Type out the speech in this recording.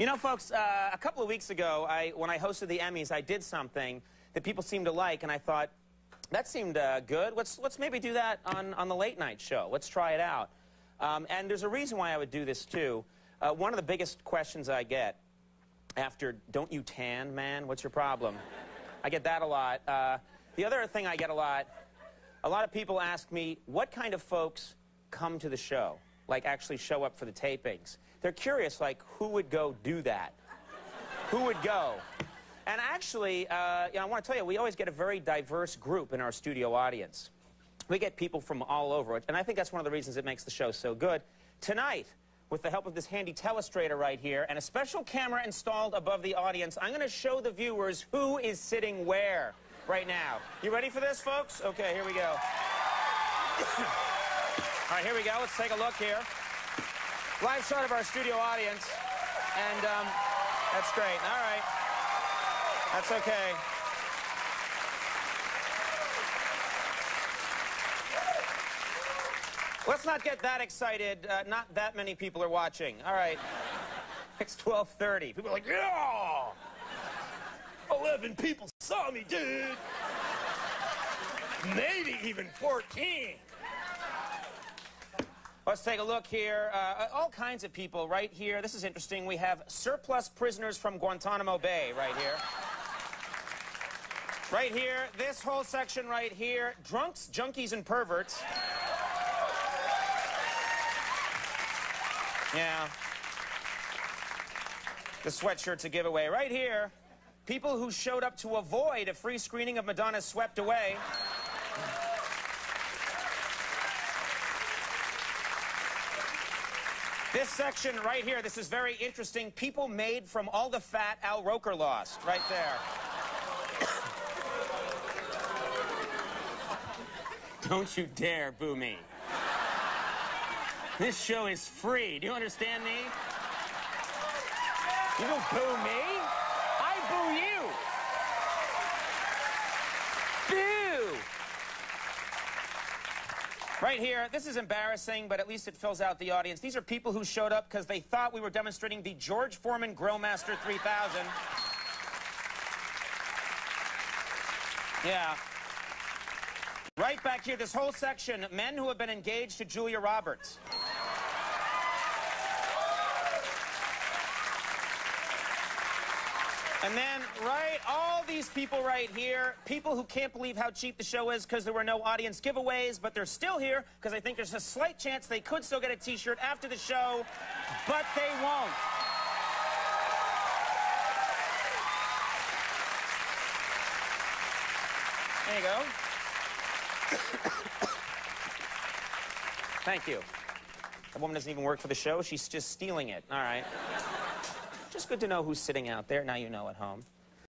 You know, folks, uh, a couple of weeks ago, I, when I hosted the Emmys, I did something that people seemed to like, and I thought, that seemed uh, good. Let's, let's maybe do that on, on the late night show. Let's try it out. Um, and there's a reason why I would do this, too. Uh, one of the biggest questions I get after, don't you tan, man? What's your problem? I get that a lot. Uh, the other thing I get a lot, a lot of people ask me, what kind of folks come to the show? Like, actually show up for the tapings. They're curious, like, who would go do that? who would go? And actually, uh, you know, I want to tell you, we always get a very diverse group in our studio audience. We get people from all over, and I think that's one of the reasons it makes the show so good. Tonight, with the help of this handy telestrator right here and a special camera installed above the audience, I'm going to show the viewers who is sitting where right now. You ready for this, folks? Okay, here we go. all right, here we go. Let's take a look here. Live shot of our studio audience, and um, that's great. All right. That's okay. Let's not get that excited. Uh, not that many people are watching. All right. It's 12.30. People are like, yeah! 11 people saw me, dude. Maybe even 14. Let's take a look here. Uh, all kinds of people right here. This is interesting. We have surplus prisoners from Guantanamo Bay right here. Right here, this whole section right here, drunks, junkies, and perverts. Yeah. The sweatshirt's a giveaway. Right here, people who showed up to avoid a free screening of Madonna's Swept Away. This section right here, this is very interesting. People made from all the fat Al Roker lost, right there. Don't you dare boo me. This show is free. Do you understand me? You don't boo me. I boo you. Boo! Right here, this is embarrassing, but at least it fills out the audience. These are people who showed up because they thought we were demonstrating the George Foreman Grillmaster 3000. Yeah. Right back here, this whole section, men who have been engaged to Julia Roberts. And then, right, all these people right here, people who can't believe how cheap the show is because there were no audience giveaways, but they're still here because I think there's a slight chance they could still get a t-shirt after the show, but they won't. There you go. Thank you. That woman doesn't even work for the show. She's just stealing it. All right. Just good to know who's sitting out there. Now you know at home.